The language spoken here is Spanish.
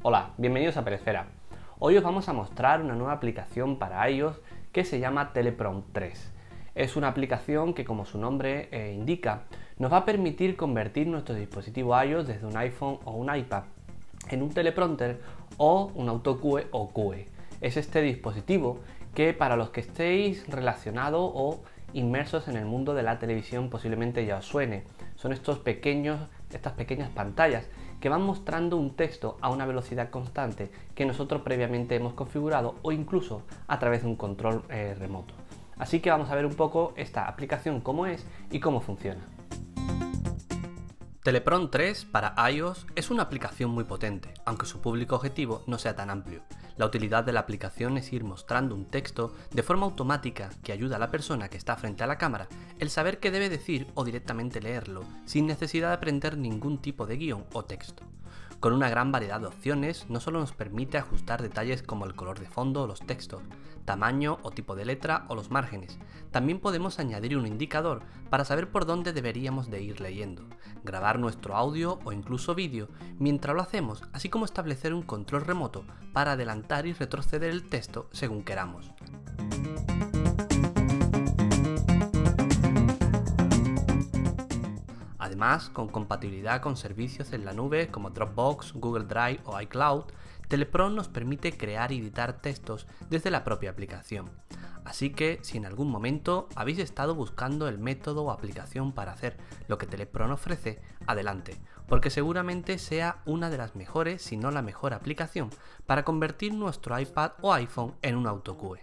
Hola, bienvenidos a Perecera. Hoy os vamos a mostrar una nueva aplicación para iOS que se llama Teleprompt 3. Es una aplicación que, como su nombre eh, indica, nos va a permitir convertir nuestro dispositivo iOS desde un iPhone o un iPad en un teleprompter o un autocue o QE. Es este dispositivo que para los que estéis relacionados o inmersos en el mundo de la televisión posiblemente ya os suene. Son estos pequeños, estas pequeñas pantallas que van mostrando un texto a una velocidad constante que nosotros previamente hemos configurado o incluso a través de un control eh, remoto. Así que vamos a ver un poco esta aplicación cómo es y cómo funciona. Telepron 3 para iOS es una aplicación muy potente, aunque su público objetivo no sea tan amplio. La utilidad de la aplicación es ir mostrando un texto de forma automática que ayuda a la persona que está frente a la cámara el saber qué debe decir o directamente leerlo, sin necesidad de aprender ningún tipo de guion o texto. Con una gran variedad de opciones, no solo nos permite ajustar detalles como el color de fondo o los textos, tamaño o tipo de letra o los márgenes, también podemos añadir un indicador para saber por dónde deberíamos de ir leyendo, grabar nuestro audio o incluso vídeo mientras lo hacemos, así como establecer un control remoto para adelantar y retroceder el texto según queramos. Además, con compatibilidad con servicios en la nube como Dropbox, Google Drive o iCloud, Telepron nos permite crear y editar textos desde la propia aplicación. Así que si en algún momento habéis estado buscando el método o aplicación para hacer lo que Telepron ofrece, adelante, porque seguramente sea una de las mejores, si no la mejor aplicación para convertir nuestro iPad o iPhone en un autocue.